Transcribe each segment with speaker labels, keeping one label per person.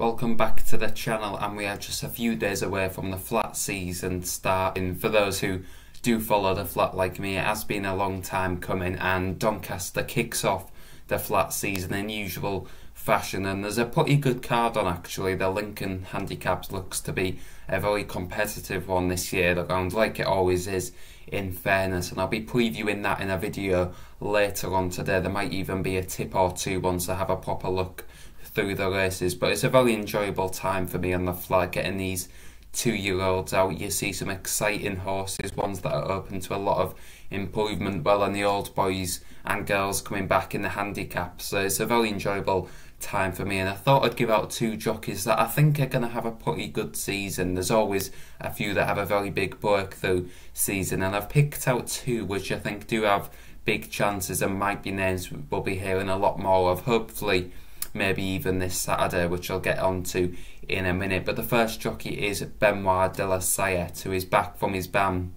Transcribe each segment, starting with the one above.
Speaker 1: Welcome back to the channel and we are just a few days away from the flat season starting. For those who do follow the flat like me, it has been a long time coming and Doncaster kicks off the flat season in usual fashion and there's a pretty good card on actually. The Lincoln Handicaps looks to be a very competitive one this year, the ground like it always is in fairness and I'll be previewing that in a video later on today. There might even be a tip or two once I have a proper look through the races. But it's a very enjoyable time for me on the flat, getting these two year olds out. You see some exciting horses, ones that are open to a lot of improvement. Well, and the old boys and girls coming back in the handicap. So it's a very enjoyable time for me. And I thought I'd give out two jockeys that I think are going to have a pretty good season. There's always a few that have a very big breakthrough season, and I've picked out two which I think do have big chances and might be names we'll be hearing a lot more of. Hopefully maybe even this Saturday, which I'll get on to in a minute. But the first jockey is Benoit de la Sayette, who is back from his ban.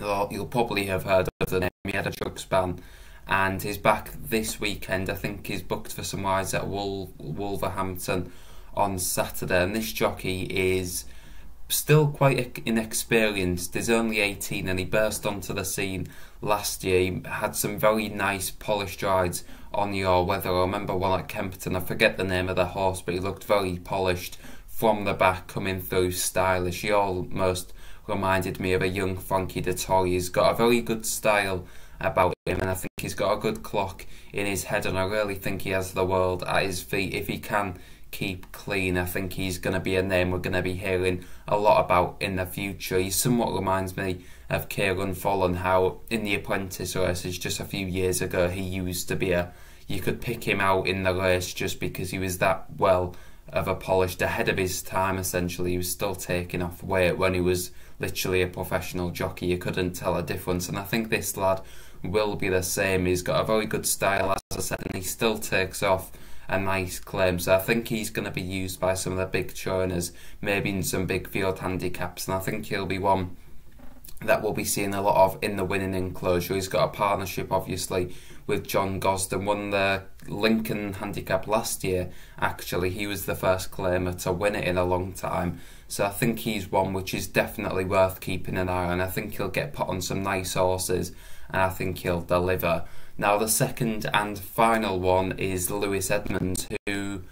Speaker 1: You'll probably have heard of the name. He had a drugs ban and he's back this weekend. I think he's booked for some rides at Wolverhampton on Saturday. And this jockey is still quite inexperienced. He's only 18 and he burst onto the scene last year. He had some very nice polished rides on your weather. I remember one at Kempton, I forget the name of the horse, but he looked very polished from the back, coming through stylish. He almost reminded me of a young Frankie Dettori. He's got a very good style about him, and I think he's got a good clock in his head, and I really think he has the world at his feet if he can keep clean. I think he's going to be a name we're going to be hearing a lot about in the future. He somewhat reminds me of Kieran Fallon, how in the apprentice races just a few years ago he used to be a you could pick him out in the race just because he was that well of a polished ahead of his time essentially he was still taking off weight when he was literally a professional jockey you couldn't tell a difference and I think this lad will be the same he's got a very good style as I said and he still takes off a nice claim. So I think he's going to be used by some of the big trainers, maybe in some big field handicaps, and I think he'll be one that we'll be seeing a lot of in the winning enclosure. He's got a partnership, obviously, with John Gosden. Won the Lincoln Handicap last year. Actually, he was the first claimer to win it in a long time. So I think he's one which is definitely worth keeping an eye on. I think he'll get put on some nice horses, and I think he'll deliver. Now, the second and final one is Lewis Edmunds, who,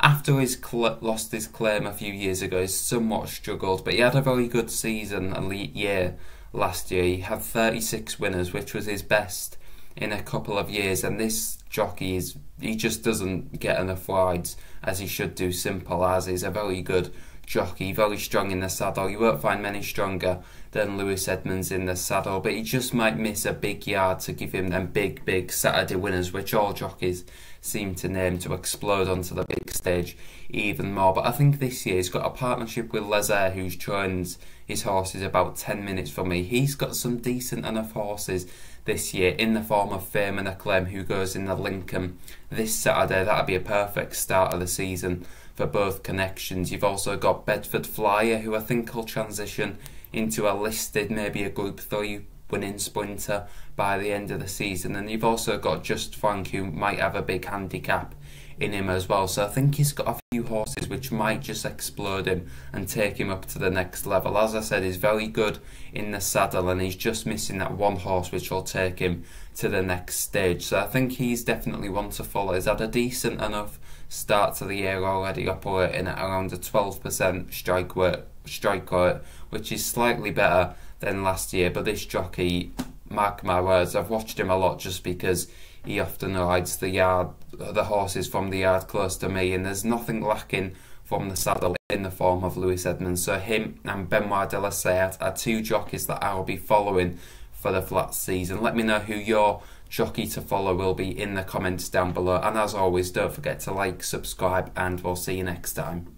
Speaker 1: after he's lost his claim a few years ago, has somewhat struggled, but he had a very good season and year last year. He had 36 winners, which was his best in a couple of years, and this jockey is he just doesn't get enough rides as he should do. Simple as he's a very good jockey, very strong in the saddle. You won't find many stronger than Lewis Edmunds in the saddle, but he just might miss a big yard to give him them big, big Saturday winners, which all jockeys seem to name to explode onto the big stage even more. But I think this year he's got a partnership with Les Eyre, who's trains his horses about 10 minutes from me. He's got some decent enough horses this year in the form of Fame and Acclaim, who goes in the Lincoln this Saturday. That'd be a perfect start of the season for both connections. You've also got Bedford Flyer, who I think will transition into a listed, maybe a Group 3 winning sprinter by the end of the season. And you've also got Just Frank, who might have a big handicap in him as well. So I think he's got a few horses which might just explode him and take him up to the next level. As I said, he's very good in the saddle and he's just missing that one horse which will take him to the next stage. So I think he's definitely one to follow. He's had a decent enough start to the year already, operating at around a 12% strike rate, strike rate, which is slightly better than last year. But this jockey, mark my words, I've watched him a lot just because he often rides the yard, the horses from the yard close to me, and there's nothing lacking from the saddle in the form of Lewis Edmunds. So him and Benoit de la Sayette are two jockeys that I will be following for the flat season. Let me know who your jockey to follow will be in the comments down below. And as always, don't forget to like, subscribe, and we'll see you next time.